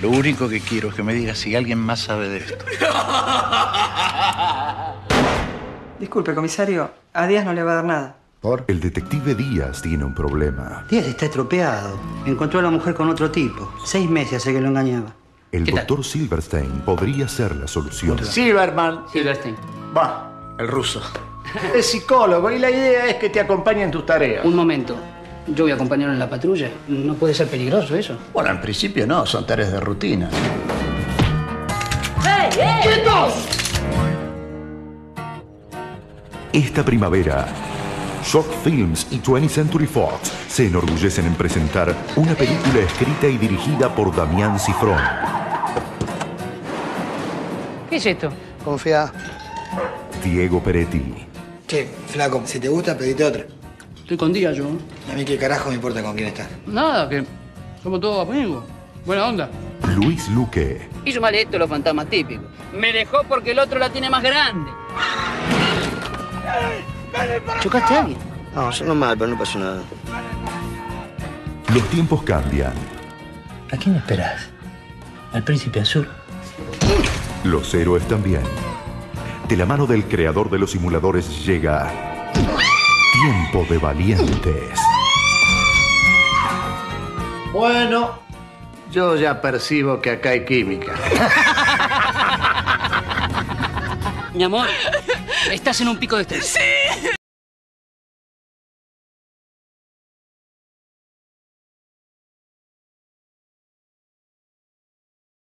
Lo único que quiero es que me digas si alguien más sabe de esto. Disculpe, comisario, a Díaz no le va a dar nada. ¿Por? El detective Díaz tiene un problema. Díaz está estropeado. Encontró a la mujer con otro tipo. Seis meses hace que lo engañaba. El doctor Silverstein podría ser la solución. Silverman. Silverstein. Va, el ruso. Es psicólogo y la idea es que te acompañe en tus tareas. Un momento. Yo voy a acompañarlo en la patrulla. No puede ser peligroso eso. Bueno, en principio no, son tareas de rutina. Esta primavera, Shock Films y 20th Century Fox se enorgullecen en presentar una película escrita y dirigida por Damián Cifrón. ¿Qué es esto? Confía. Diego Peretti, Che, flaco, si te gusta, pedite otra. Estoy con Díaz yo. A mí qué carajo me importa con quién estás. Nada, que somos todos amigos. Buena onda. Luis Luque, Hizo mal esto los fantasmas típicos. Me dejó porque el otro la tiene más grande. ¿Chocaste a alguien? No, sonó mal, pero no pasó nada. los tiempos cambian, ¿A quién esperás? ¿Al príncipe azul? los héroes también. De la mano del creador de los simuladores llega Tiempo de Valientes. Bueno, yo ya percibo que acá hay química. Mi amor, estás en un pico de estrés.